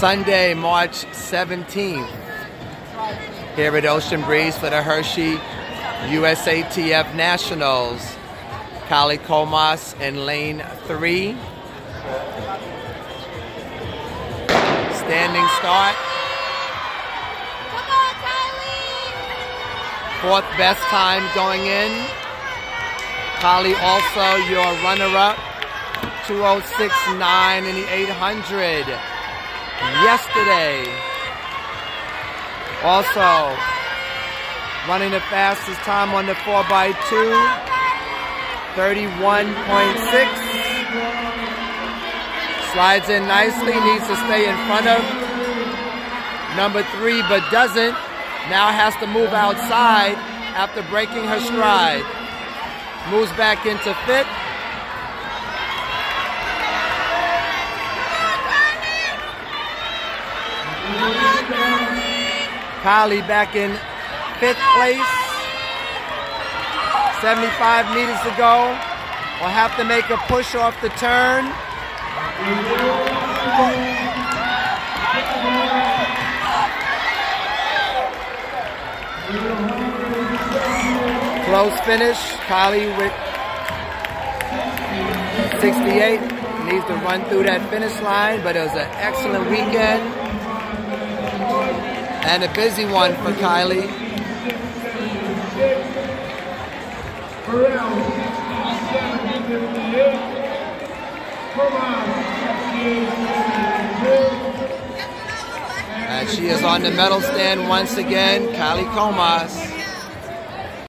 Sunday, March 17th, here at Ocean Breeze for the Hershey USATF Nationals. Kylie Comas in lane three. Standing start. Come on! Fourth best time going in. Kylie also your runner-up. 2069 in the 800 yesterday. Also, running the fastest time on the 4x2, 31.6. Slides in nicely, needs to stay in front of number three, but doesn't. Now has to move outside after breaking her stride. Moves back into fifth. Kylie back in fifth place. 75 meters to go. We'll have to make a push off the turn. Close finish. Kylie with 68. Needs to run through that finish line, but it was an excellent weekend and a busy one for Kylie. And she is on the medal stand once again, Kylie Comas.